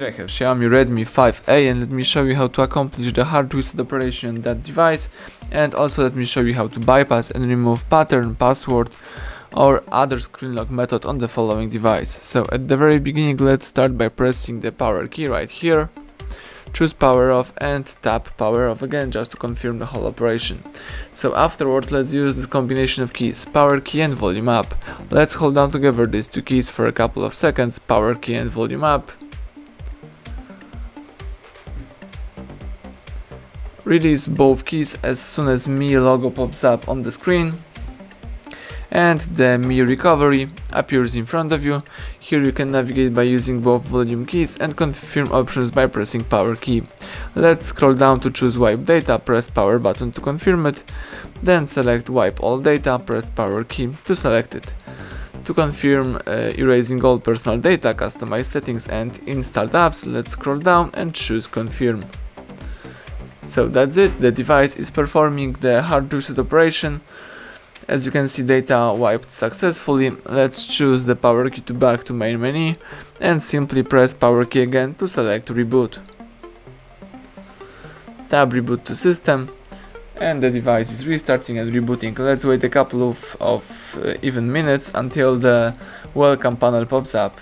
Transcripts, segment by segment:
Here I have Xiaomi Redmi 5A and let me show you how to accomplish the hard reset operation on that device and also let me show you how to bypass and remove pattern, password or other screen lock method on the following device. So at the very beginning let's start by pressing the power key right here choose power off and tap power off again just to confirm the whole operation. So afterwards let's use this combination of keys, power key and volume up. Let's hold down together these two keys for a couple of seconds, power key and volume up. Release both keys as soon as Mi logo pops up on the screen and the Mi recovery appears in front of you. Here you can navigate by using both volume keys and confirm options by pressing power key. Let's scroll down to choose wipe data, press power button to confirm it, then select wipe all data, press power key to select it. To confirm uh, erasing all personal data, customize settings and installed apps, let's scroll down and choose confirm. So that's it, the device is performing the hard reset operation. As you can see data wiped successfully, let's choose the power key to back to main menu and simply press power key again to select reboot. Tab reboot to system and the device is restarting and rebooting. Let's wait a couple of, of uh, even minutes until the welcome panel pops up.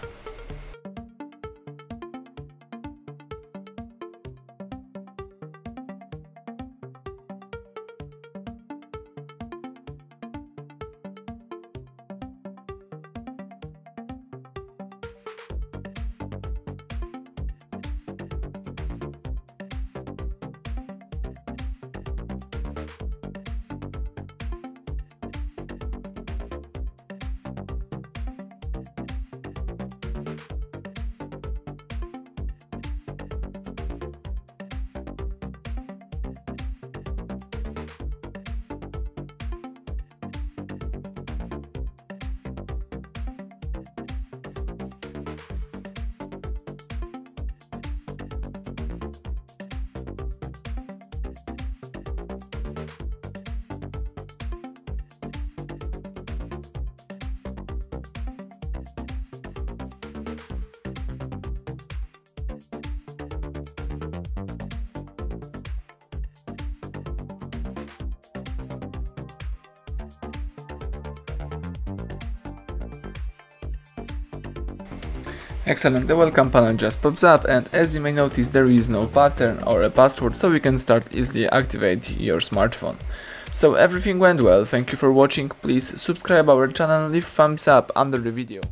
Excellent, the welcome panel just pops up and as you may notice there is no pattern or a password so you can start easily activate your smartphone. So everything went well, thank you for watching, please subscribe our channel, and leave thumbs up under the video.